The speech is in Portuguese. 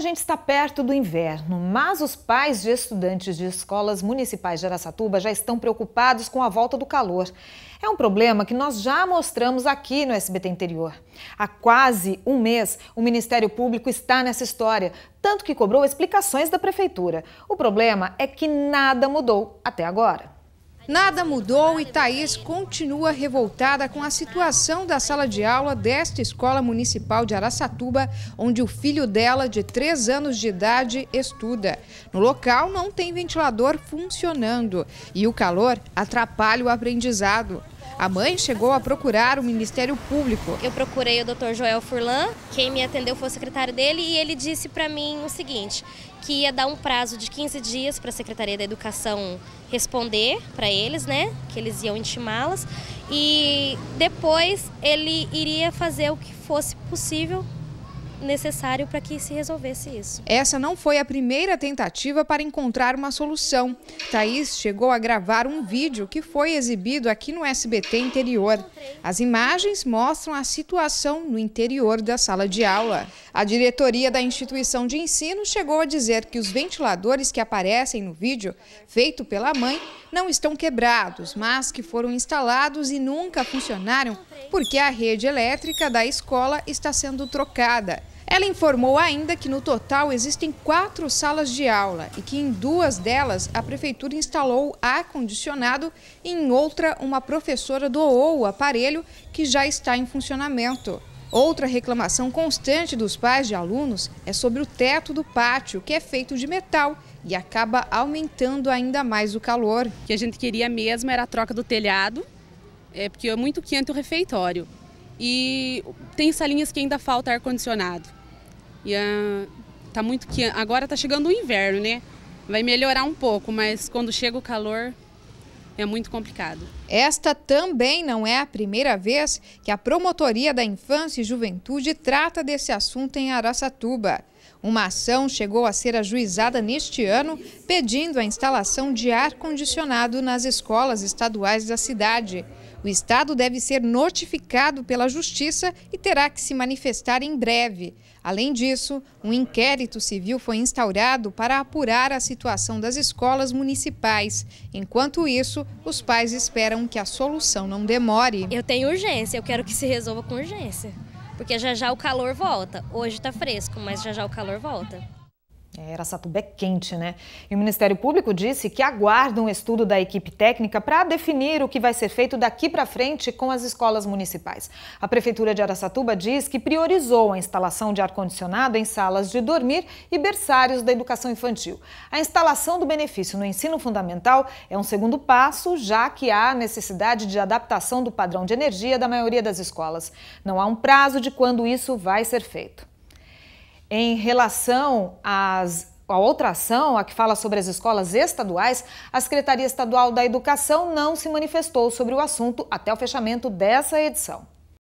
A gente está perto do inverno, mas os pais de estudantes de escolas municipais de Aracatuba já estão preocupados com a volta do calor. É um problema que nós já mostramos aqui no SBT Interior. Há quase um mês, o Ministério Público está nessa história, tanto que cobrou explicações da Prefeitura. O problema é que nada mudou até agora. Nada mudou e Thaís continua revoltada com a situação da sala de aula desta escola municipal de Araçatuba, onde o filho dela, de 3 anos de idade, estuda. No local não tem ventilador funcionando e o calor atrapalha o aprendizado. A mãe chegou a procurar o Ministério Público. Eu procurei o Dr. Joel Furlan, quem me atendeu foi o secretário dele e ele disse para mim o seguinte, que ia dar um prazo de 15 dias para a Secretaria da Educação responder para eles, né, que eles iam intimá-las e depois ele iria fazer o que fosse possível necessário para que se resolvesse isso. Essa não foi a primeira tentativa para encontrar uma solução. Thaís chegou a gravar um vídeo que foi exibido aqui no SBT Interior. As imagens mostram a situação no interior da sala de aula. A diretoria da instituição de ensino chegou a dizer que os ventiladores que aparecem no vídeo, feito pela mãe, não estão quebrados, mas que foram instalados e nunca funcionaram porque a rede elétrica da escola está sendo trocada. Ela informou ainda que no total existem quatro salas de aula e que em duas delas a prefeitura instalou ar-condicionado e em outra uma professora doou o aparelho que já está em funcionamento. Outra reclamação constante dos pais de alunos é sobre o teto do pátio, que é feito de metal e acaba aumentando ainda mais o calor. O que a gente queria mesmo era a troca do telhado, é porque é muito quente o refeitório. E tem salinhas que ainda falta ar-condicionado. E uh, tá muito que agora tá chegando o inverno, né? Vai melhorar um pouco, mas quando chega o calor é muito complicado. Esta também não é a primeira vez que a Promotoria da Infância e Juventude trata desse assunto em Araçatuba. Uma ação chegou a ser ajuizada neste ano, pedindo a instalação de ar-condicionado nas escolas estaduais da cidade. O Estado deve ser notificado pela Justiça e terá que se manifestar em breve. Além disso, um inquérito civil foi instaurado para apurar a situação das escolas municipais. Enquanto isso, os pais esperam que a solução não demore. Eu tenho urgência, eu quero que se resolva com urgência. Porque já já o calor volta. Hoje está fresco, mas já já o calor volta. Araçatuba é quente, né? E o Ministério Público disse que aguarda um estudo da equipe técnica para definir o que vai ser feito daqui para frente com as escolas municipais. A Prefeitura de Araçatuba diz que priorizou a instalação de ar-condicionado em salas de dormir e berçários da educação infantil. A instalação do benefício no ensino fundamental é um segundo passo, já que há necessidade de adaptação do padrão de energia da maioria das escolas. Não há um prazo de quando isso vai ser feito. Em relação às a outra ação, a que fala sobre as escolas estaduais, a Secretaria Estadual da Educação não se manifestou sobre o assunto até o fechamento dessa edição.